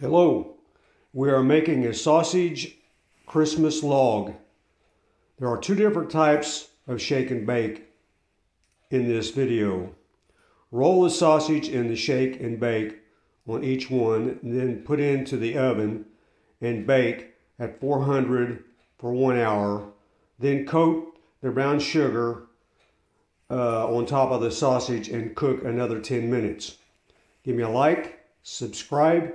Hello, we are making a sausage Christmas log. There are two different types of shake and bake in this video. Roll the sausage in the shake and bake on each one, then put into the oven and bake at 400 for one hour. Then coat the brown sugar uh, on top of the sausage and cook another 10 minutes. Give me a like, subscribe,